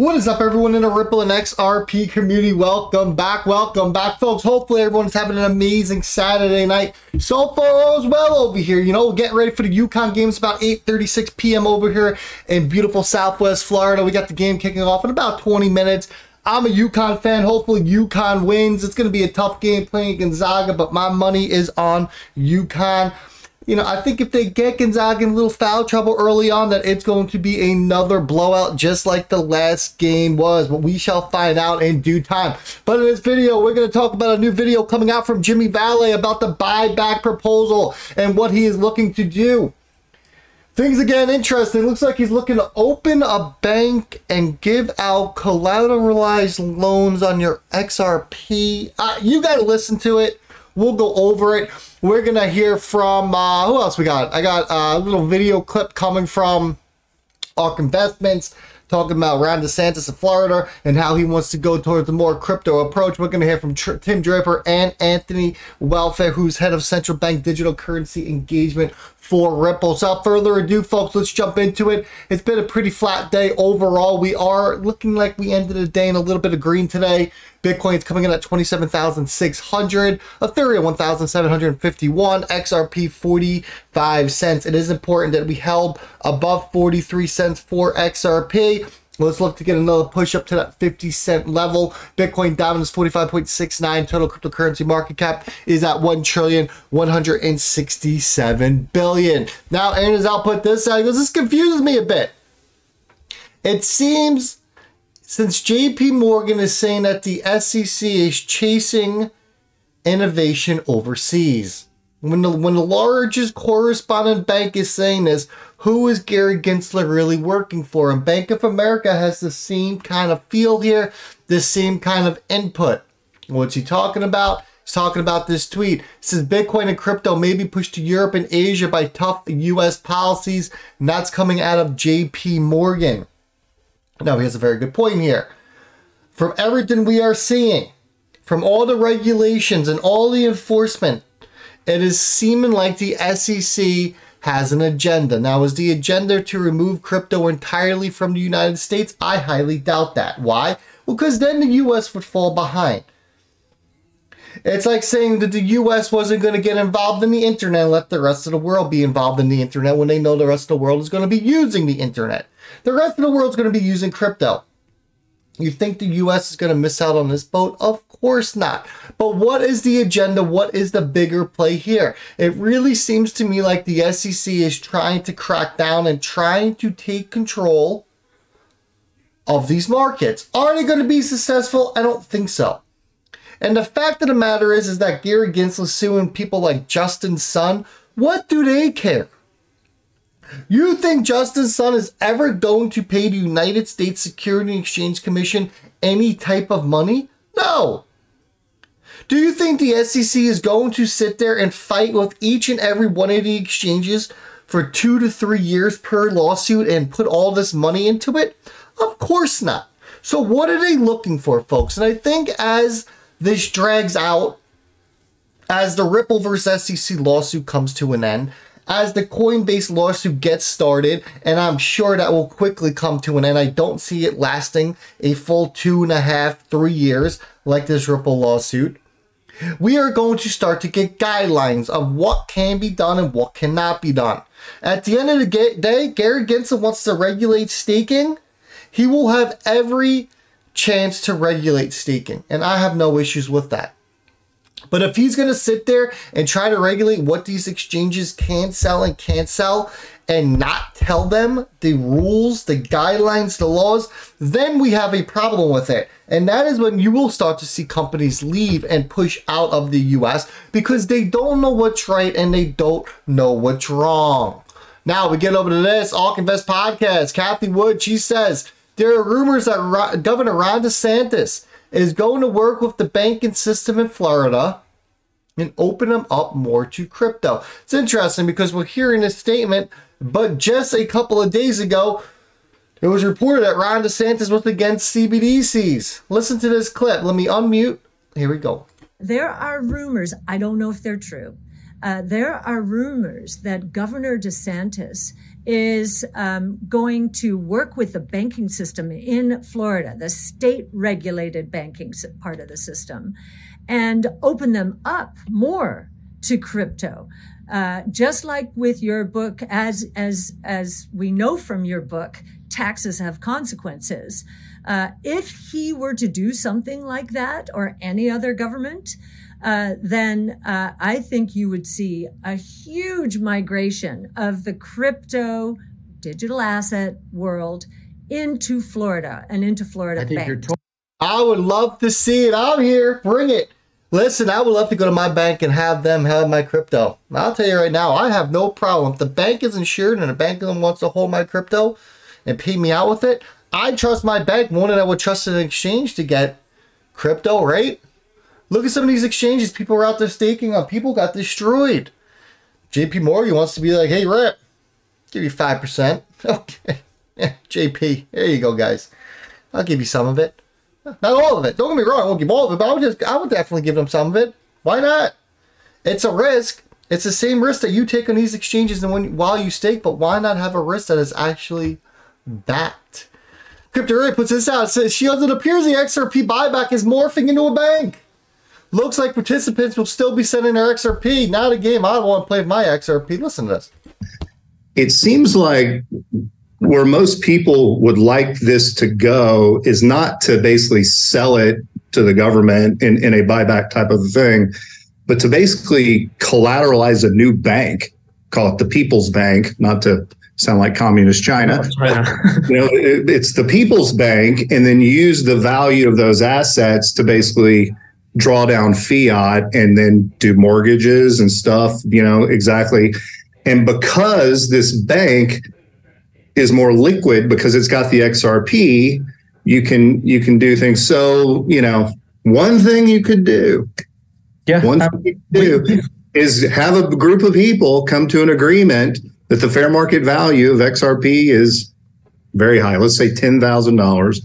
What is up, everyone in the Ripple and XRP community? Welcome back, welcome back, folks. Hopefully, everyone's having an amazing Saturday night. So far, all's well over here. You know, getting ready for the UConn games about 8:36 p.m. over here in beautiful Southwest Florida. We got the game kicking off in about 20 minutes. I'm a UConn fan. Hopefully, UConn wins. It's going to be a tough game playing Gonzaga, but my money is on UConn you know, I think if they get Gonzaga in a little foul trouble early on, that it's going to be another blowout just like the last game was. But we shall find out in due time. But in this video, we're going to talk about a new video coming out from Jimmy Vallee about the buyback proposal and what he is looking to do. Things again interesting. Looks like he's looking to open a bank and give out collateralized loans on your XRP. Uh, you got to listen to it. We'll go over it. We're going to hear from, uh, who else we got? I got a little video clip coming from ARK Investments talking about Ron DeSantis of Florida and how he wants to go towards a more crypto approach. We're going to hear from Tr Tim Draper and Anthony Welfare, who's head of central bank digital currency engagement for Ripple. Without further ado, folks, let's jump into it. It's been a pretty flat day overall. We are looking like we ended the day in a little bit of green today. Bitcoin is coming in at 27,600, Ethereum 1,751, XRP 45 cents. It is important that we held above 43 cents for XRP. Let's look to get another push up to that 50 cent level. Bitcoin is 45.69. Total cryptocurrency market cap is at 1 trillion 167 billion. Now, Aaron has output this side. Goes, this confuses me a bit. It seems since JP Morgan is saying that the SEC is chasing innovation overseas. When the, when the largest correspondent bank is saying this, who is Gary Gensler really working for? And Bank of America has the same kind of feel here, the same kind of input. What's he talking about? He's talking about this tweet. It says Bitcoin and crypto may be pushed to Europe and Asia by tough US policies, and that's coming out of JP Morgan. Now, he has a very good point here. From everything we are seeing, from all the regulations and all the enforcement, it is seeming like the SEC has an agenda. Now, is the agenda to remove crypto entirely from the United States? I highly doubt that. Why? Well, because then the US would fall behind. It's like saying that the US wasn't going to get involved in the internet and let the rest of the world be involved in the internet when they know the rest of the world is going to be using the internet. The rest of the world's going to be using crypto. You think the US is going to miss out on this boat? Of course not. But what is the agenda? What is the bigger play here? It really seems to me like the SEC is trying to crack down and trying to take control of these markets. Are they going to be successful? I don't think so. And the fact of the matter is, is that Gary Gensler suing people like Justin Sun. What do they care? You think Justin Sun is ever going to pay the United States Security and Exchange Commission any type of money? No. Do you think the SEC is going to sit there and fight with each and every one of the exchanges for two to three years per lawsuit and put all this money into it? Of course not. So what are they looking for, folks? And I think as this drags out, as the Ripple versus SEC lawsuit comes to an end, as the Coinbase lawsuit gets started, and I'm sure that will quickly come to an end. I don't see it lasting a full two and a half, three years like this Ripple lawsuit. We are going to start to get guidelines of what can be done and what cannot be done. At the end of the day, Gary Gensler wants to regulate staking. He will have every chance to regulate staking, and I have no issues with that. But if he's going to sit there and try to regulate what these exchanges can sell and can't sell and not tell them the rules, the guidelines, the laws, then we have a problem with it. And that is when you will start to see companies leave and push out of the US because they don't know what's right and they don't know what's wrong. Now we get over to this ARK Invest podcast. Cathie Wood, she says, there are rumors that Governor Ron DeSantis is going to work with the banking system in Florida and open them up more to crypto. It's interesting because we're hearing this statement, but just a couple of days ago, it was reported that Ron DeSantis was against CBDCs. Listen to this clip. Let me unmute. Here we go. There are rumors, I don't know if they're true. Uh, there are rumors that Governor DeSantis is um, going to work with the banking system in Florida, the state regulated banking part of the system, and open them up more to crypto. Uh, just like with your book, as as as we know from your book, taxes have consequences. Uh, if he were to do something like that, or any other government, uh, then uh, I think you would see a huge migration of the crypto digital asset world into Florida and into Florida I banks. To- I would love to see it out here. Bring it. Listen, I would love to go to my bank and have them have my crypto. I'll tell you right now, I have no problem. If the bank is insured and the bank of them wants to hold my crypto and pay me out with it, I trust my bank more than I would trust an exchange to get crypto, right? Look at some of these exchanges people were out there staking on. People got destroyed. JP Morgan wants to be like, hey, Rip, give you 5%. Okay. Yeah, JP. There you go, guys. I'll give you some of it. Not all of it. Don't get me wrong. I won't give all of it, but I would just, I would definitely give them some of it. Why not? It's a risk. It's the same risk that you take on these exchanges and when while you stake, but why not have a risk that is actually backed? Crypto puts this out. It says, Shields, it appears the XRP buyback is morphing into a bank. Looks like participants will still be sending their XRP. Not a game I want to play with my XRP. Listen to this. It seems like where most people would like this to go is not to basically sell it to the government in, in a buyback type of thing, but to basically collateralize a new bank, call it the People's Bank, not to sound like communist China. you know, it, it's the People's Bank, and then use the value of those assets to basically draw down fiat and then do mortgages and stuff, you know, exactly. And because this bank is more liquid because it's got the XRP, you can you can do things. So, you know, one thing you could do, yeah, one um, thing you could do is have a group of people come to an agreement that the fair market value of XRP is very high. Let's say ten thousand dollars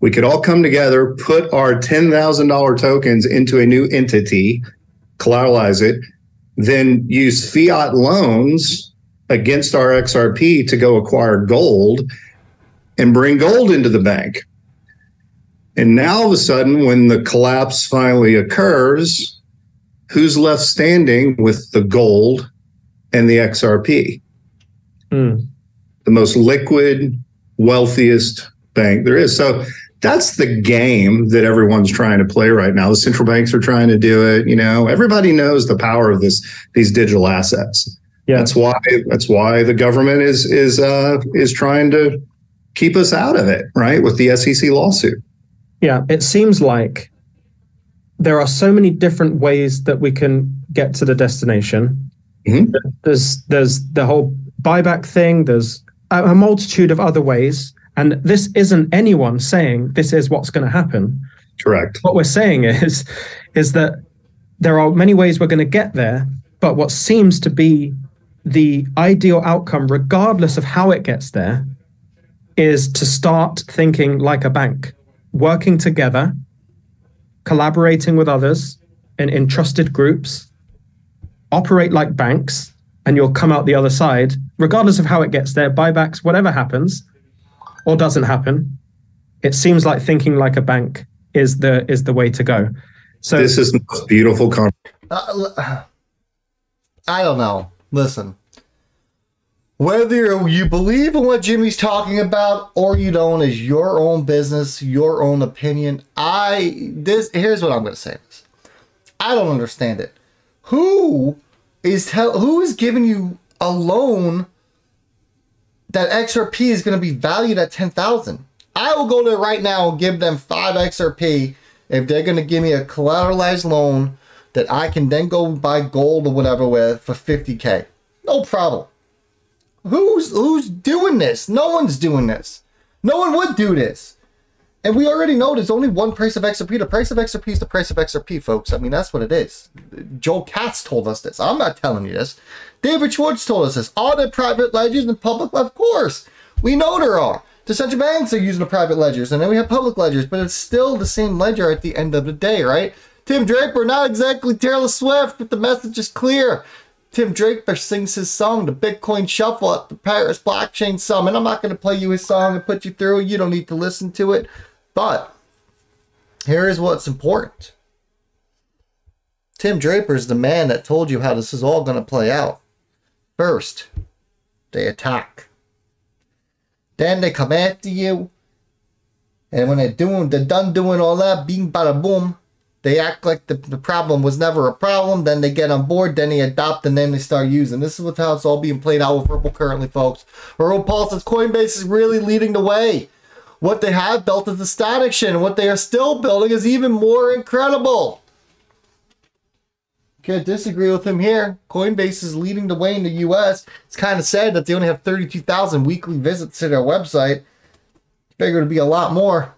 we could all come together, put our $10,000 tokens into a new entity, collateralize it, then use fiat loans against our XRP to go acquire gold and bring gold into the bank. And now all of a sudden, when the collapse finally occurs, who's left standing with the gold and the XRP? Mm. The most liquid, wealthiest bank there is. So that's the game that everyone's trying to play right now. The central banks are trying to do it. You know, everybody knows the power of this these digital assets. Yeah. That's why that's why the government is is uh, is trying to keep us out of it, right? With the SEC lawsuit. Yeah, it seems like there are so many different ways that we can get to the destination. Mm-hmm. There's there's the whole buyback thing. There's a, a multitude of other ways and this isn't anyone saying this is what's going to happen. Correct. What we're saying is, is that there are many ways we're going to get there, but what seems to be the ideal outcome, regardless of how it gets there, is to start thinking like a bank, working together, collaborating with others in, in trusted groups, operate like banks, and you'll come out the other side, regardless of how it gets there, buybacks, whatever happens or doesn't happen, it seems like thinking like a bank is the is the way to go. So this is the most beautiful Uh, I don't know. Listen, whether you believe in what Jimmy's talking about or you don't is your own business, your own opinion. I this here's what I'm going to say. This. I don't understand it. Who is tell who is giving you a loan that XRP is going to be valued at 10,000. I will go there right now and give them 5 XRP if they're going to give me a collateralized loan that I can then go buy gold or whatever with for 50k. No problem. Who's who's doing this? No one's doing this. No one would do this. And we already know there's only one price of XRP. The price of XRP is the price of XRP, folks. I mean, that's what it is. Joel Katz told us this. I'm not telling you this. David Schwartz told us this. Are there private ledgers and public? Of course. We know there are. The central banks are using the private ledgers, and then we have public ledgers, but it's still the same ledger at the end of the day, right? Tim Draper, not exactly Taylor Swift, but the message is clear. Tim Draper sings his song, the Bitcoin Shuffle at the Paris Blockchain Summit. I'm not going to play you his song and put you through. You don't need to listen to it. But here is what's important. Tim Draper is the man that told you how this is all going to play out. First, they attack. Then they come after you. And when they're doing, they're done doing all that, bing, bada, boom, they act like the, the problem was never a problem. Then they get on board, then they adopt, and then they start using. This is what how it's all being played out with Ripple currently, folks. Ripple Pulse says Coinbase is really leading the way. What they have built is astonishing. What they are still building is even more incredible. Can't disagree with him here. Coinbase is leading the way in the US. It's kind of sad that they only have 32,000 weekly visits to their website. Figured it'd be a lot more.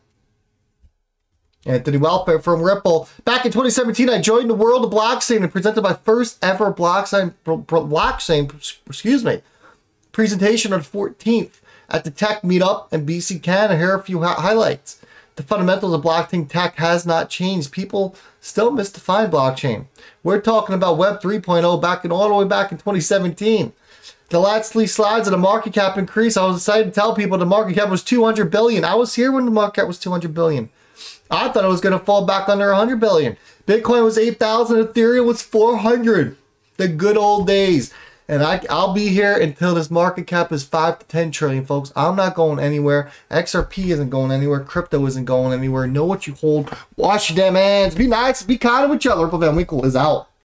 Anthony Welfare from Ripple. Back in 2017, I joined the world of blockchain and presented my first ever blockchain, blockchain, excuse me, presentation on the 14th at the Tech Meetup in BC, Canada. Here are a few highlights. The fundamentals of blockchain tech has not changed. People still misdefine blockchain. We're talking about Web 3.0 back in all the way back in 2017. The last three slides of the market cap increase, I was excited to tell people the market cap was 200 billion. I was here when the market cap was 200 billion. I thought it was going to fall back under 100 billion. Bitcoin was 8,000, Ethereum was 400. The good old days. And I, I'll be here until this market cap is 5 to 10 trillion, folks. I'm not going anywhere. XRP isn't going anywhere. Crypto isn't going anywhere. Know what you hold. Wash your damn hands. Be nice. Be kind of each other. Ripple Van Winkle is out.